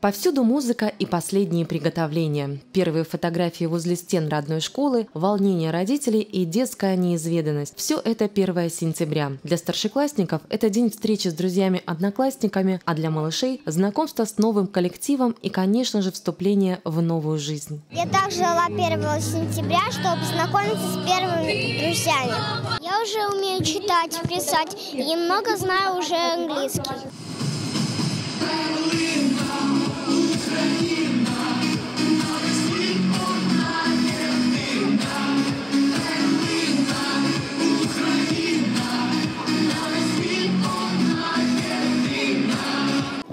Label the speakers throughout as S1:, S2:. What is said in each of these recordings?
S1: Повсюду музыка и последние приготовления. Первые фотографии возле стен родной школы, волнение родителей и детская неизведанность. Все это 1 сентября. Для старшеклассников это день встречи с друзьями-одноклассниками, а для малышей – знакомство с новым коллективом и, конечно же, вступление в новую жизнь.
S2: Я так ждала 1 сентября, чтобы знакомиться с первыми друзьями. Я уже умею читать, писать и много знаю уже английский.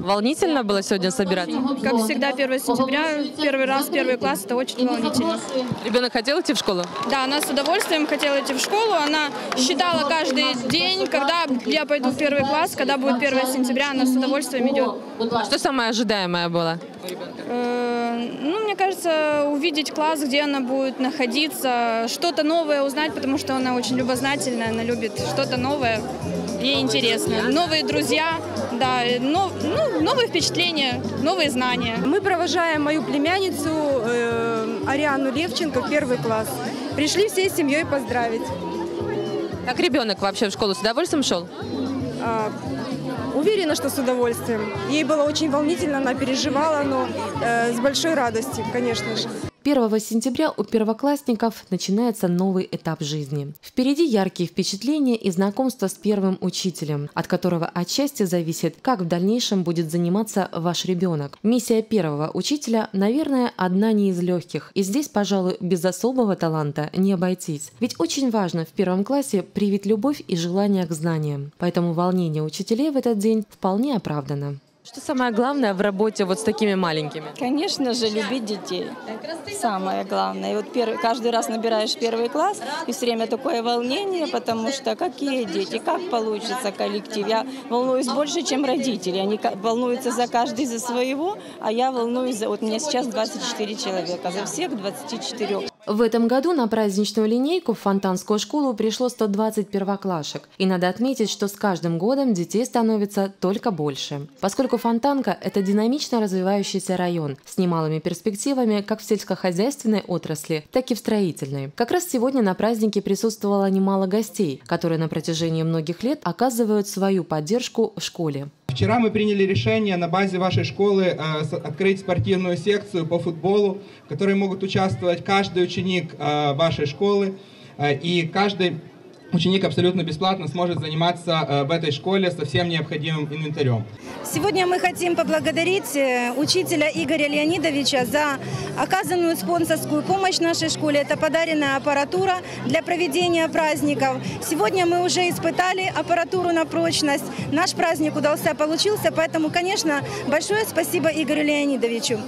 S1: Волнительно было сегодня собираться?
S3: Как всегда, 1 сентября, первый раз, первый класс, это очень волнительно.
S1: Ребенок хотел идти в школу?
S3: Да, она с удовольствием хотела идти в школу. Она считала каждый день, когда я пойду в первый класс, когда будет 1 сентября, она с удовольствием идет.
S1: Что самое ожидаемое было?
S3: Э, ну, мне кажется, увидеть класс, где она будет находиться, что-то новое узнать, потому что она очень любознательная, она любит что-то новое, ей интересно. Новые друзья, да, но, ну, новые впечатления, новые знания.
S4: Мы провожаем мою племянницу э, Ариану Левченко в первый класс. Пришли всей семьей поздравить.
S1: Как ребенок вообще в школу с удовольствием шел?
S4: А, уверена, что с удовольствием. Ей было очень волнительно, она переживала, но э, с большой радостью, конечно же.
S1: 1 сентября у первоклассников начинается новый этап жизни. Впереди яркие впечатления и знакомство с первым учителем, от которого отчасти зависит, как в дальнейшем будет заниматься ваш ребенок. Миссия первого учителя, наверное, одна не из легких. И здесь, пожалуй, без особого таланта не обойтись. Ведь очень важно в первом классе привить любовь и желание к знаниям. Поэтому волнение учителей в этот день вполне оправдано. Что самое главное в работе вот с такими маленькими?
S5: Конечно же, любить детей. Самое главное. И вот первый, каждый раз набираешь первый класс, и все время такое волнение, потому что какие дети, как получится коллектив. Я волнуюсь больше, чем родители. Они волнуются за каждый за своего, а я волнуюсь за... Вот у меня сейчас 24 человека, за всех 24.
S1: В этом году на праздничную линейку в Фонтанскую школу пришло 120 первоклашек. И надо отметить, что с каждым годом детей становится только больше. Поскольку Фонтанка – это динамично развивающийся район с немалыми перспективами как в сельскохозяйственной отрасли, так и в строительной. Как раз сегодня на празднике присутствовало немало гостей, которые на протяжении многих лет оказывают свою поддержку в школе.
S6: Вчера мы приняли решение на базе вашей школы э, открыть спортивную секцию по футболу, в которой могут участвовать каждый ученик э, вашей школы э, и каждый ученик абсолютно бесплатно сможет заниматься э, в этой школе со всем необходимым инвентарем.
S4: Сегодня мы хотим поблагодарить э, учителя Игоря Леонидовича за оказанную спонсорскую помощь нашей школе. Это подаренная аппаратура для проведения праздников. Сегодня мы уже испытали аппаратуру на прочность. Наш праздник удался, получился, поэтому, конечно, большое спасибо Игорю Леонидовичу.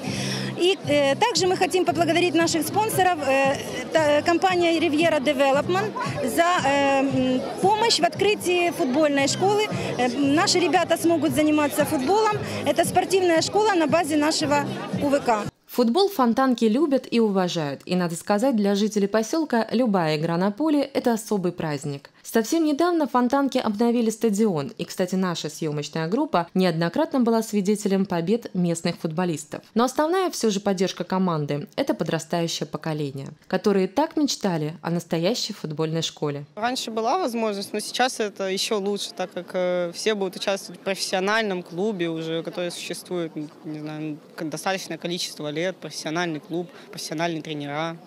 S4: И э, также мы хотим поблагодарить наших спонсоров, э, та, компания Riviera Development, за э, помощь в открытии футбольной школы. Э, наши ребята смогут заниматься футболом. Это спортивная школа на базе нашего УВК.
S1: Футбол фонтанки любят и уважают. И, надо сказать, для жителей поселка любая игра на поле – это особый праздник. Совсем недавно фонтанки обновили стадион. И, кстати, наша съемочная группа неоднократно была свидетелем побед местных футболистов. Но основная все же поддержка команды – это подрастающее поколение, которые так мечтали о настоящей футбольной школе.
S7: Раньше была возможность, но сейчас это еще лучше, так как э, все будут участвовать в профессиональном клубе уже, который существует, не знаю, достаточное количество лет, профессиональный клуб, профессиональные тренера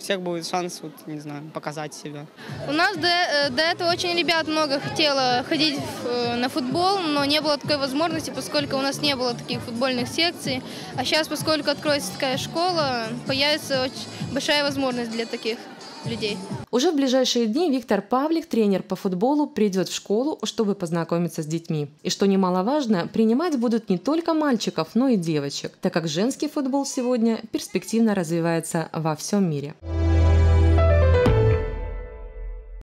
S7: всех будет шанс, вот, не знаю, показать себя.
S8: У нас до, э, до этого очень ребят много хотело ходить э, на футбол, но не было такой возможности, поскольку у нас не было таких футбольных секций. А сейчас, поскольку откроется такая школа, появится очень большая возможность для таких людей.
S1: Уже в ближайшие дни Виктор Павлик, тренер по футболу, придет в школу, чтобы познакомиться с детьми. И что немаловажно, принимать будут не только мальчиков, но и девочек, так как женский футбол сегодня перспективно развивается во всем мире.